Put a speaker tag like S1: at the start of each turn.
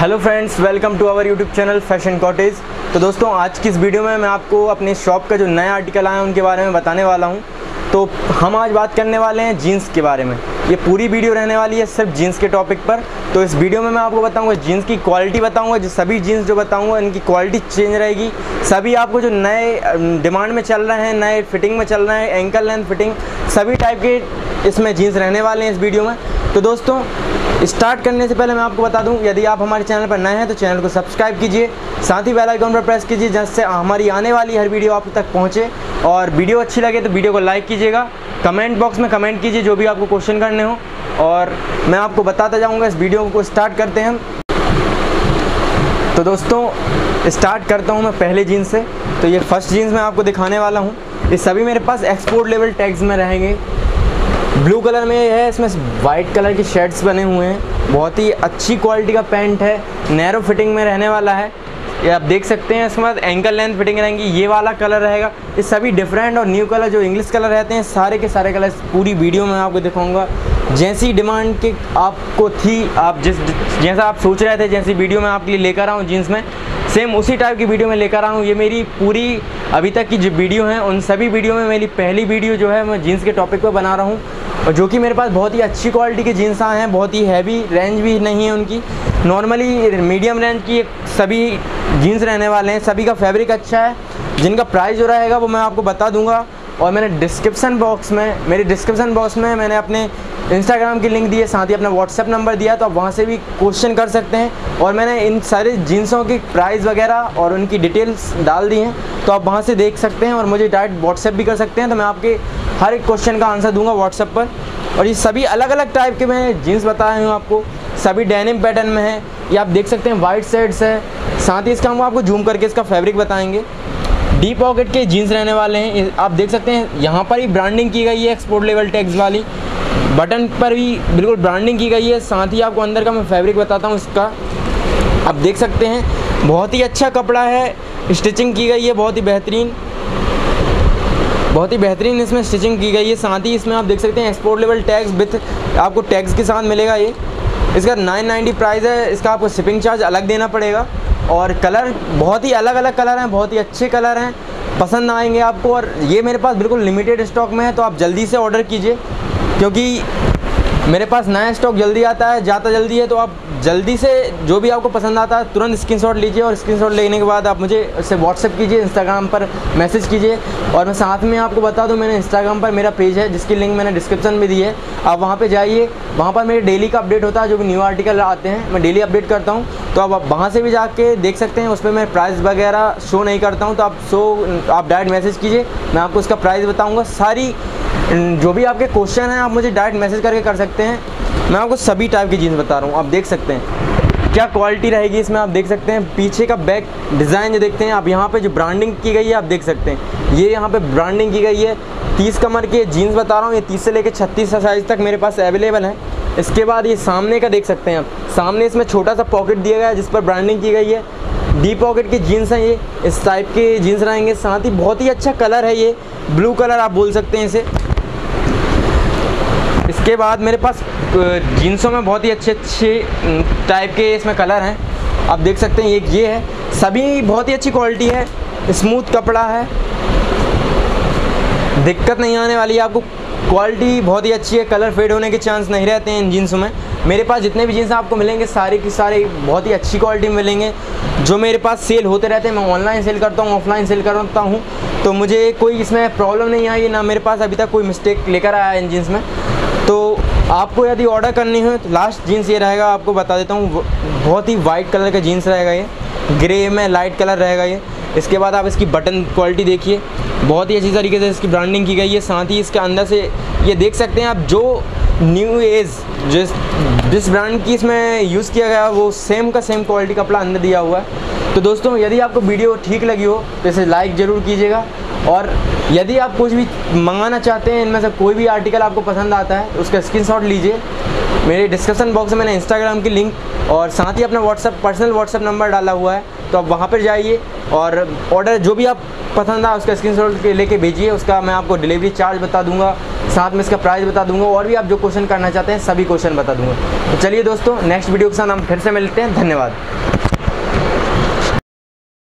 S1: Hello friends, welcome to our YouTube channel fashion cottage. तो दोस्तों, आज की इस वीडियो में मैं आपको अपने शॉप का जो नए आर्टिकल आए हैं, उनके बारे में बताने वाला हूँ। तो हम आज बात करने वाले हैं जीन्स के बारे में। ये पूरी वीडियो रहने वाली है सिर्फ़ जीन्स के टॉपिक पर। तो इस वीडियो में मैं आपको बताऊँगा जीन्स की क्वालिटी बताऊँगा जो सभी जीन्स जो बताऊँगा, इनकी क्वालिटी चेंज रहेगी। सभी आपको जो नए डिमांड में चल रहे हैं, नए फिटिंग में चल रहे हैं एंकल लेंथ फिटिंग सभी टाइप के इसमें जीन्स रहने वाले हैं इस वीडियो में। तो दोस्तों स्टार्ट करने से पहले मैं आपको बता दूँ, यदि आप हमारे चैनल पर नए हैं तो चैनल को सब्सक्राइब कीजिए, साथ ही बेल आइकन पर प्रेस कीजिए, जिससे हमारी आने वाली हर वीडियो आप तक पहुँचे। और वीडियो अच्छी लगे तो वीडियो को लाइक कीजिएगा, कमेंट बॉक्स में कमेंट कीजिए जो भी आपको क्वेश्चन करने हो। और मैं आपको बताता जाऊँगा, इस वीडियो को स्टार्ट करते हैं तो दोस्तों, स्टार्ट करता हूँ मैं पहले जीन्स से। तो ये फ़र्स्ट जीन्स मैं आपको दिखाने वाला हूँ। ये सभी मेरे पास एक्सपोर्ट लेवल टैग्स में रहेंगे। ब्लू कलर में है, इसमें वाइट कलर के शर्ट्स बने हुए हैं। बहुत ही अच्छी क्वालिटी का पैंट है नैरो फिटिंग में रहने वाला है। ये आप देख सकते हैं इसके बाद एंकल लेंथ फिटिंग रहेंगी, ये वाला कलर रहेगा। ये सभी डिफरेंट और न्यू कलर जो इंग्लिश कलर रहते हैं, सारे के सारे कलर पूरी वीडियो में आपको दिखाऊँगा। जैसी डिमांड के आपको थी, आप जिस जैसा आप सोच रहे थे, जैसी वीडियो मैं आपके लिए लेकर आऊँ जीन्स में, सेम उसी टाइप की वीडियो में लेकर आऊँ। ये मेरी पूरी अभी तक की जो वीडियो हैं, उन सभी वीडियो में मेरी पहली वीडियो जो है, मैं जीन्स के टॉपिक पर बना रहा हूँ। और जो कि मेरे पास बहुत ही अच्छी क्वालिटी के जीन्स आए हैं, बहुत ही हैवी रेंज भी नहीं है उनकी। नॉर्मली मीडियम रेंज की सभी जीन्स रहने वाले हैं, सभी का फैब्रिक अच्छा है। जिनका प्राइस जो रहेगा, वो मैं आपको बता दूँगा। और मैंने डिस्क्रिप्सन बॉक्स में, मेरे डिस्क्रिप्सन बॉक्स में मैंने अपने इंस्टाग्राम की लिंक दी है, साथ ही अपना व्हाट्सएप नंबर दिया तो आप वहाँ से भी क्वेश्चन कर सकते हैं। और मैंने इन सारे जीन्सों की प्राइस वगैरह और उनकी डिटेल्स डाल दी हैं तो आप वहाँ से देख सकते हैं और मुझे डायरेक्ट व्हाट्सएप भी कर सकते हैं तो मैं आपके हर एक क्वेश्चन का आंसर दूँगा व्हाट्सएप पर। और ये सभी अलग अलग टाइप के मैं जीन्स बताए हूँ आपको, सभी डेनिम पैटर्न में है, ये आप देख सकते हैं वाइट सेट्स है, साथ ही इसका हम आपको जूम करके इसका फैब्रिक बताएँगे। डी पॉकेट के जीन्स रहने वाले हैं आप देख सकते हैं, यहाँ पर ही ब्रांडिंग की गई है एक्सपोर्ट लेवल टैक्स वाली। बटन पर भी बिल्कुल ब्रांडिंग की गई है। साथ ही आपको अंदर का मैं फैब्रिक बताता हूँ इसका। आप देख सकते हैं, बहुत ही अच्छा कपड़ा है, स्टिचिंग की गई है, बहुत ही बेहतरीन। बहुत ही बेहतरीन इसमें स्टिचिंग की गई है। साथ ही इसमें आप देख सकते हैं एक्सपोर्ट लेवल टैक्स विथ आपको टैक्स के साथ मिलेगा ये। इसका 990 प्राइस है, इसका आपको शिपिंग चार्ज अलग देना पड़ेगा। और कलर बहुत ही अलग अलग कलर हैं, बहुत ही अच्छे कलर हैं। पसंद आएँगे आपको और ये मेरे पास बिल्कुल लिमिटेड स्टॉक में है तो आप जल्दी से ऑर्डर कीजिए। क्योंकि मेरे पास नया स्टॉक जल्दी आता है, जाता जल्दी है तो आप जल्दी से जो भी आपको पसंद आता है, तुरंत स्क्रीनशॉट लीजिए और स्क्रीनशॉट लेने के बाद आप मुझे उससे व्हाट्सअप कीजिए इंस्टाग्राम पर मैसेज कीजिए। और मैं साथ में आपको बता दूँ, मैंने इंस्टाग्राम पर मेरा पेज है, जिसकी लिंक मैंने डिस्क्रिप्शन में दी है। आप वहाँ पर जाइए, वहाँ पर मेरे डेली का अपडेट होता है, जो भी न्यू आर्टिकल आते हैं, मैं डेली अपडेट करता हूँ। तो आप वहाँ से भी जाके देख सकते हैं उस पर मैं प्राइस वगैरह शो नहीं करता हूँ तो आप शो आप डायरेक्ट मैसेज कीजिए, मैं आपको उसका प्राइस बताऊँगा। सारी जो भी आपके क्वेश्चन हैं, आप मुझे डायरेक्ट मैसेज करके कर सकते हैं। मैं आपको सभी टाइप की जीन्स बता रहा हूँ, आप देख सकते हैं। क्या क्वालिटी रहेगी इसमें, आप देख सकते हैं। पीछे का बैक डिज़ाइन जो देखते हैं, आप यहाँ पे जो ब्रांडिंग की गई है, आप देख सकते हैं। ये यहाँ पे ब्रांडिंग की गई है। तीस कमर के जीन्स बता रहा हूँ, ये तीस से लेकर छत्तीस साइज़ तक मेरे पास अवेलेबल है। इसके बाद ये सामने का देख सकते हैं आप। सामने इसमें छोटा सा पॉकेट दिया गया है, जिस पर ब्रांडिंग की गई है। डी पॉकेट की जीन्स हैं ये। इस टाइप के जीन्स रहेंगे। साथ ही बहुत ही अच्छा कलर है ये। ब्लू कलर आप बोल सकते हैं इसे। इसके बाद मेरे पास जीन्सों में बहुत ही अच्छे अच्छे टाइप के इसमें कलर हैं। आप देख सकते हैं, एक ये है। सभी बहुत ही अच्छी क्वालिटी है। स्मूथ कपड़ा है। दिक्कत नहीं आने वाली है आपको। क्वालिटी बहुत ही अच्छी है। कलर फेड होने के चांस नहीं रहते हैं इन जीन्सों में। मेरे पास जितने भी जीन्स आपको मिलेंगे, सारे के सारे बहुत ही अच्छी क्वालिटी में मिलेंगे। जो मेरे पास सेल होते रहते हैं, मैं ऑनलाइन सेल करता हूँ ऑफलाइन सेल करता हूँ। तो मुझे कोई इसमें प्रॉब्लम नहीं आई, ना मेरे पास अभी तक कोई मिस्टेक लेकर आया इन जीन्स में। तो आपको यदि ऑर्डर करनी हो तो लास्ट जीन्स ये रहेगा, आपको बता देता हूँ बहुत ही वाइट कलर का जीन्स रहेगा ये। ग्रे में लाइट कलर रहेगा ये। इसके बाद आप इसकी बटन क्वालिटी देखिए। बहुत ही अच्छी तरीके से इसकी ब्रांडिंग की गई है। साथ ही इसके अंदर से ये देख सकते हैं आप, जो न्यू एज जिस जिस ब्रांड की इसमें यूज़ किया गया, वो सेम का सेम क्वालिटी कपड़ा अंदर दिया हुआ है। तो दोस्तों, यदि आपको वीडियो ठीक लगी हो तो इसे लाइक ज़रूर कीजिएगा। और यदि आप कुछ भी मंगाना चाहते हैं, इनमें से कोई भी आर्टिकल आपको पसंद आता है तो उसका स्क्रीनशॉट लीजिए। मेरे डिस्क्रिप्शन बॉक्स में मैंने इंस्टाग्राम की लिंक और साथ ही अपना व्हाट्सअप पर्सनल व्हाट्सअप नंबर डाला हुआ है तो आप वहाँ पर जाइए और ऑर्डर जो भी आप पसंद आए उसका स्क्रीन शॉट लेके भेजिए, उसका मैं आपको डिलीवरी चार्ज बता दूँगा। साथ में इसका प्राइस बता दूँगा, और भी आप जो क्वेश्चन करना चाहते हैं, सभी क्वेश्चन बता दूँगा। तो चलिए दोस्तों नेक्स्ट वीडियो के साथ हम फिर से मिलते हैं। धन्यवाद।